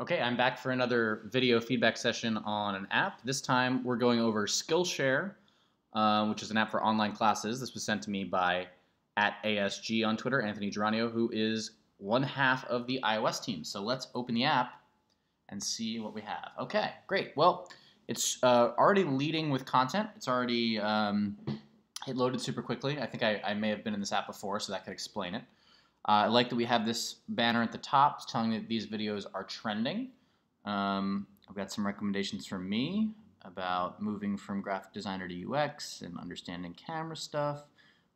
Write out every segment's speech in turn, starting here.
Okay, I'm back for another video feedback session on an app. This time we're going over Skillshare, uh, which is an app for online classes. This was sent to me by at ASG on Twitter, Anthony Geranio, who is one half of the iOS team. So let's open the app and see what we have. Okay, great. Well, it's uh, already leading with content. It's already um, it loaded super quickly. I think I, I may have been in this app before, so that could explain it. Uh, I like that we have this banner at the top telling that these videos are trending. Um, I've got some recommendations from me about moving from graphic designer to UX and understanding camera stuff.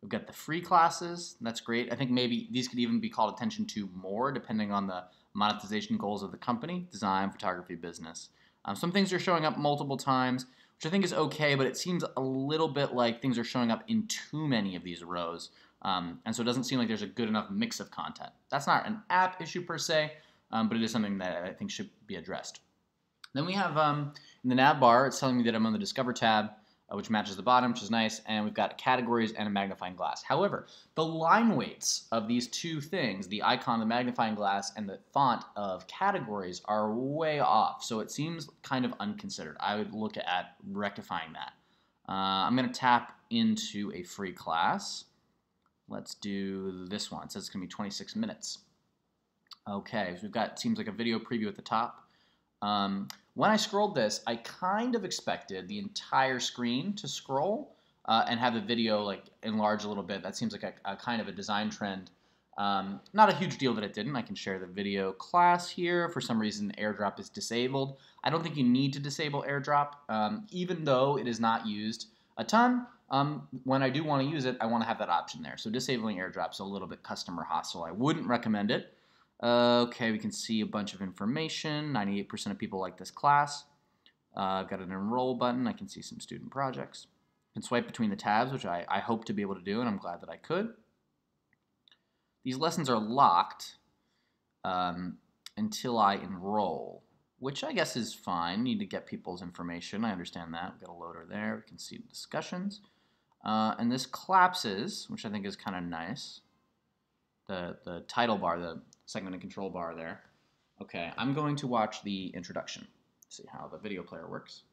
We've got the free classes. That's great. I think maybe these could even be called attention to more depending on the monetization goals of the company, design, photography, business. Um, some things are showing up multiple times, which I think is okay, but it seems a little bit like things are showing up in too many of these rows. Um, and so it doesn't seem like there's a good enough mix of content. That's not an app issue per se, um, but it is something that I think should be addressed. Then we have um, in the nav bar, it's telling me that I'm on the Discover tab, uh, which matches the bottom, which is nice, and we've got categories and a magnifying glass. However, the line weights of these two things, the icon, the magnifying glass, and the font of categories are way off, so it seems kind of unconsidered. I would look at rectifying that. Uh, I'm going to tap into a free class. Let's do this one. It says it's going to be 26 minutes. Okay, so we've got, seems like a video preview at the top. Um, when I scrolled this, I kind of expected the entire screen to scroll uh, and have the video like enlarge a little bit. That seems like a, a kind of a design trend. Um, not a huge deal that it didn't. I can share the video class here. For some reason, AirDrop is disabled. I don't think you need to disable AirDrop, um, even though it is not used a ton. Um, when I do want to use it, I want to have that option there. So disabling airdrops is a little bit customer hostile. I wouldn't recommend it. Uh, okay, we can see a bunch of information. 98% of people like this class. Uh, I've got an enroll button. I can see some student projects. I can swipe between the tabs, which I, I hope to be able to do, and I'm glad that I could. These lessons are locked um, until I enroll, which I guess is fine. Need to get people's information. I understand that. We've got a loader there. We can see the discussions. Uh, and this collapses, which I think is kind of nice. The, the title bar, the segment and control bar there. Okay, I'm going to watch the introduction, see how the video player works.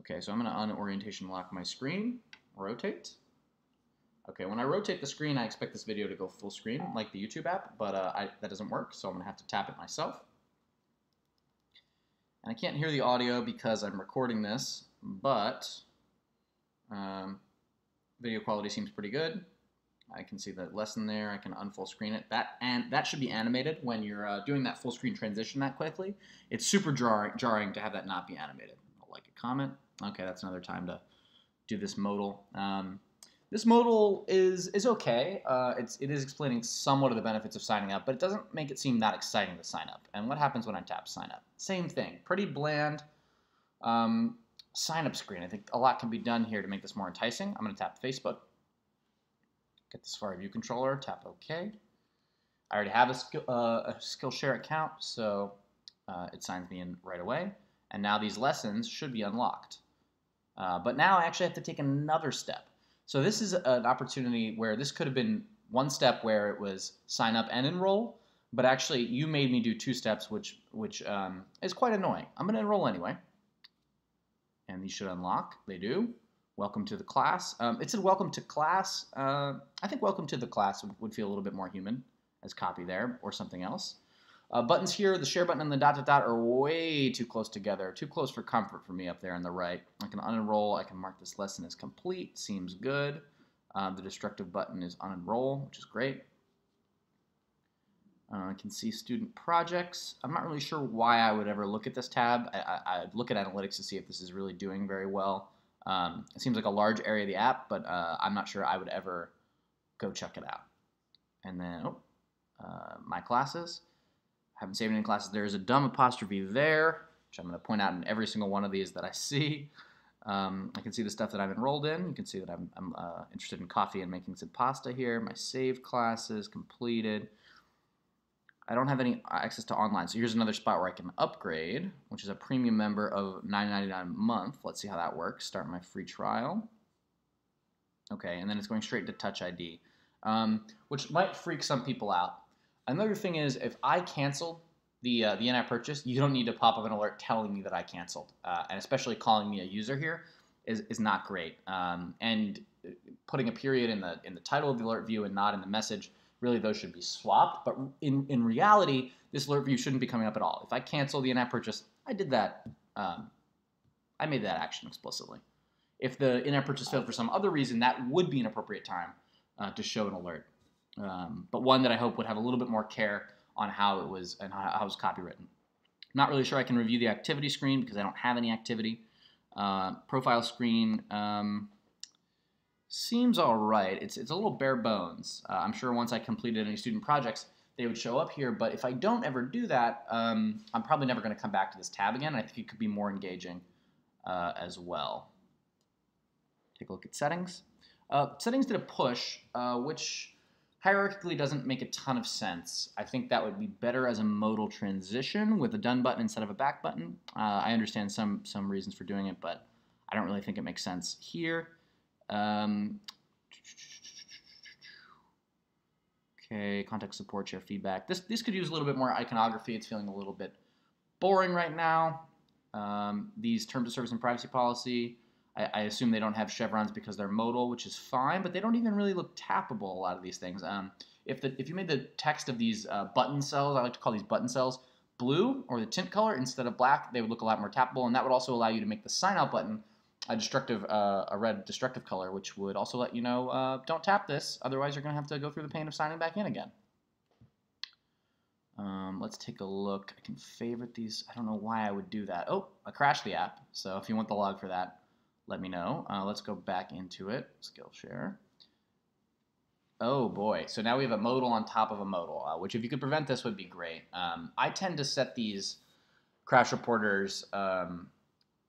Okay, so I'm going to unorientation lock my screen, rotate. Okay, when I rotate the screen, I expect this video to go full screen like the YouTube app, but uh, I, that doesn't work, so I'm going to have to tap it myself. And I can't hear the audio because I'm recording this, but um, video quality seems pretty good. I can see the lesson there. I can unfull screen it. That and that should be animated when you're uh, doing that full screen transition that quickly. It's super jarring, jarring to have that not be animated. I'll like a comment. Okay, that's another time to do this modal. Um, this modal is is okay. Uh, it's it is explaining somewhat of the benefits of signing up, but it doesn't make it seem that exciting to sign up. And what happens when I tap sign up? Same thing. Pretty bland. Um, sign up screen. I think a lot can be done here to make this more enticing. I'm going to tap Facebook. Get the Safari View Controller, tap OK. I already have a, uh, a Skillshare account, so uh, it signs me in right away. And now these lessons should be unlocked. Uh, but now I actually have to take another step. So this is an opportunity where this could have been one step where it was sign up and enroll, but actually you made me do two steps, which which um, is quite annoying. I'm going to enroll anyway and these should unlock. They do. Welcome to the class. Um, it said welcome to class. Uh, I think welcome to the class would, feel a little bit more human as copy there or something else. Uh, buttons here, the share button and the dot dot dot are way too close together, too close for comfort for me up there on the right. I can unenroll, I can mark this lesson as complete, seems good. Uh, the destructive button is unenroll, which is great. Uh, I can see student projects. I'm not really sure why I would ever look at this tab. I, would look at analytics to see if this is really doing very well. Um, it seems like a large area of the app, but uh, I'm not sure I would ever go check it out. And then, oh, uh, my classes. I haven't saved any classes. There's a dumb apostrophe there, which I'm going to point out in every single one of these that I see. Um, I can see the stuff that I've enrolled in. You can see that I'm, I'm uh, interested in coffee and making some pasta here. My saved classes, completed. I don't have any access to online. So here's another spot where I can upgrade, which is a premium member of $9.99 a month. Let's see how that works. Start my free trial. Okay, and then it's going straight to Touch ID, um, which might freak some people out. Another thing is if I cancel the uh, the in-app purchase, you don't need to pop up an alert telling me that I canceled, uh, and especially calling me a user here is, is not great. Um, and putting a period in the in the title of the alert view and not in the message, really those should be swapped. But in in reality, this alert view shouldn't be coming up at all. If I cancel the in-app purchase, I did that. Um, I made that action explicitly. If the in-app purchase failed for some other reason, that would be an appropriate time uh, to show an alert. Um, but one that I hope would have a little bit more care on how it was and how, it was copywritten. Not really sure I can review the activity screen because I don't have any activity. Uh, profile screen um, seems all right. It's, it's a little bare bones. Uh, I'm sure once I completed any student projects, they would show up here. But if I don't ever do that, um, I'm probably never going to come back to this tab again. I think it could be more engaging uh, as well. Take a look at settings. Uh, settings did a push, uh, which hierarchically doesn't make a ton of sense. I think that would be better as a modal transition with a done button instead of a back button. Uh, I understand some some reasons for doing it, but I don't really think it makes sense here. Um, okay, context support, share feedback. This this could use a little bit more iconography. It's feeling a little bit boring right now. Um, these terms of service and privacy policy. I, I, assume they don't have chevrons because they're modal, which is fine, but they don't even really look tappable, a lot of these things. Um, if, the, if you made the text of these uh, button cells, I like to call these button cells, blue or the tint color instead of black, they would look a lot more tappable, and that would also allow you to make the sign out button a destructive, uh, a red destructive color, which would also let you know, uh, don't tap this, otherwise you're going to have to go through the pain of signing back in again. Um, let's take a look. I can favorite these. I don't know why I would do that. Oh, I crashed the app. So if you want the log for that, let me know. Uh, let's go back into it, Skillshare. Oh boy, so now we have a modal on top of a modal, uh, which if you could prevent this would be great. Um, I tend to set these crash reporters um,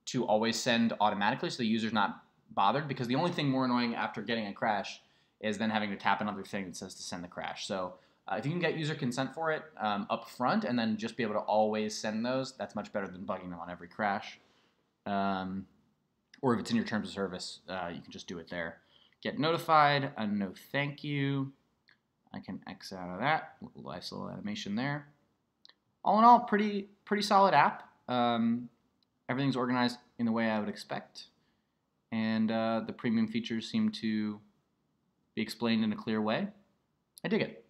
to always send automatically so the user's not bothered because the only thing more annoying after getting a crash is then having to tap another thing that says to send the crash. So uh, if you can get user consent for it um, up front and then just be able to always send those, that's much better than bugging them on every crash. Um, or if it's in your terms of service, uh, you can just do it there. Get notified, a no thank you. I can X out of that, Little nice little animation there. All in all, pretty pretty solid app. Um, everything's organized in the way I would expect, and uh, the premium features seem to be explained in a clear way. I dig it.